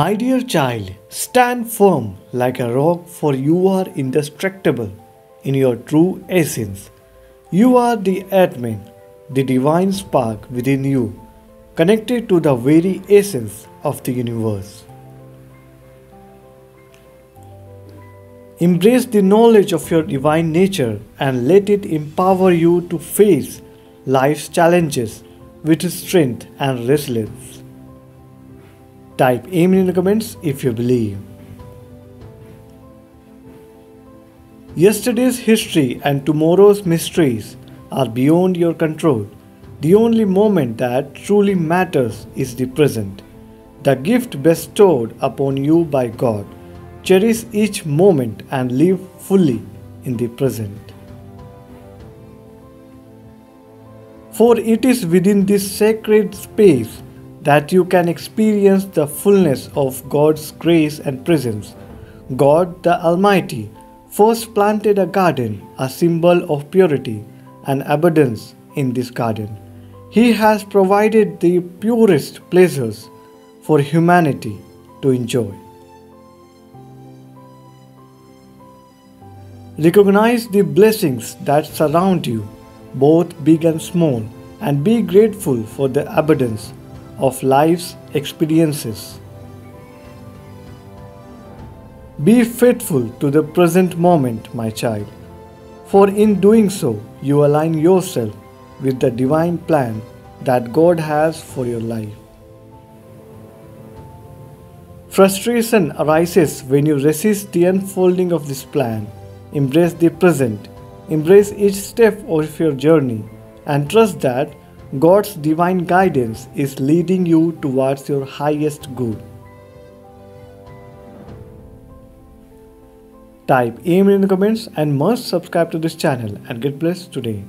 My dear child, stand firm like a rock, for you are indestructible in your true essence. You are the Atman, the divine spark within you, connected to the very essence of the universe. Embrace the knowledge of your divine nature and let it empower you to face life's challenges with strength and resilience. Type Amen in the comments if you believe. Yesterday's history and tomorrow's mysteries are beyond your control. The only moment that truly matters is the present, the gift bestowed upon you by God. Cherish each moment and live fully in the present. For it is within this sacred space that you can experience the fullness of God's grace and presence. God the Almighty first planted a garden, a symbol of purity and abundance in this garden. He has provided the purest pleasures for humanity to enjoy. Recognize the blessings that surround you, both big and small, and be grateful for the abundance of life's experiences. Be faithful to the present moment, my child, for in doing so, you align yourself with the divine plan that God has for your life. Frustration arises when you resist the unfolding of this plan. Embrace the present, embrace each step of your journey, and trust that God's divine guidance is leading you towards your highest good. Type Amen in the comments and must subscribe to this channel and get blessed today.